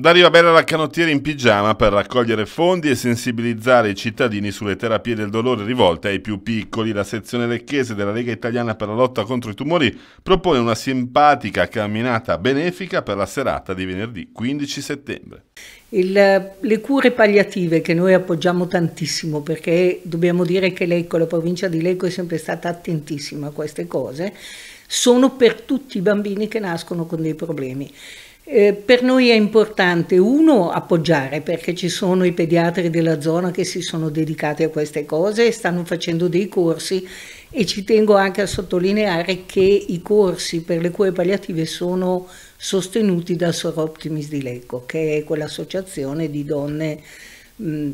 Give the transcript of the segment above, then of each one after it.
Dario Bella canottiere in pigiama per raccogliere fondi e sensibilizzare i cittadini sulle terapie del dolore rivolte ai più piccoli. La sezione lecchese della Lega Italiana per la lotta contro i tumori propone una simpatica camminata benefica per la serata di venerdì 15 settembre. Il, le cure palliative che noi appoggiamo tantissimo perché dobbiamo dire che Lecco, la provincia di Lecco è sempre stata attentissima a queste cose, sono per tutti i bambini che nascono con dei problemi. Eh, per noi è importante, uno, appoggiare perché ci sono i pediatri della zona che si sono dedicati a queste cose e stanno facendo dei corsi e ci tengo anche a sottolineare che i corsi per le cure palliative sono sostenuti da Soroptimis di Lecco, che è quell'associazione di donne mh,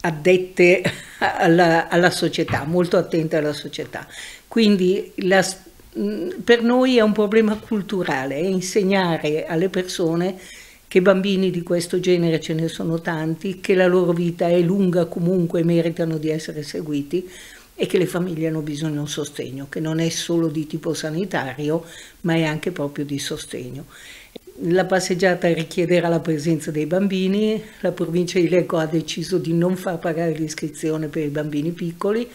addette alla, alla, società, molto attente alla società. Quindi la per noi è un problema culturale, è insegnare alle persone che bambini di questo genere ce ne sono tanti, che la loro vita è lunga comunque meritano di essere seguiti e che le famiglie hanno bisogno di un sostegno, che non è solo di tipo sanitario, ma è anche proprio di sostegno. La passeggiata richiederà la presenza dei bambini, la provincia di Lecco ha deciso di non far pagare l'iscrizione per i bambini piccoli,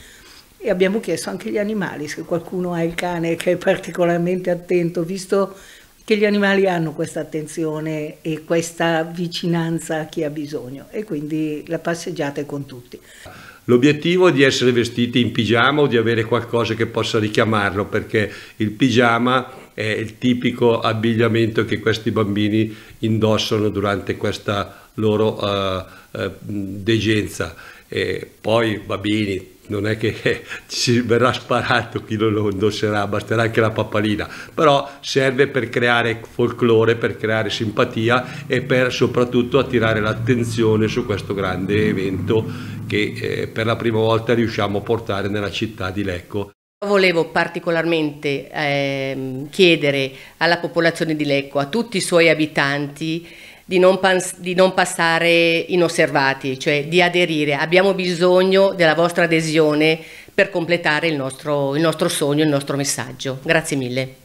e abbiamo chiesto anche agli animali, se qualcuno ha il cane che è particolarmente attento, visto che gli animali hanno questa attenzione e questa vicinanza a chi ha bisogno e quindi la passeggiata è con tutti. L'obiettivo è di essere vestiti in pigiama o di avere qualcosa che possa richiamarlo perché il pigiama è il tipico abbigliamento che questi bambini indossano durante questa loro uh, uh, degenza. E poi bambini, non è che ci verrà sparato chi non lo indosserà, basterà anche la pappalina, però serve per creare folklore, per creare simpatia e per soprattutto attirare l'attenzione su questo grande evento che eh, per la prima volta riusciamo a portare nella città di Lecco. Volevo particolarmente eh, chiedere alla popolazione di Lecco, a tutti i suoi abitanti, di non, di non, passare inosservati, cioè di aderire. Abbiamo bisogno della vostra adesione per completare il nostro, il nostro sogno, il nostro messaggio. Grazie mille.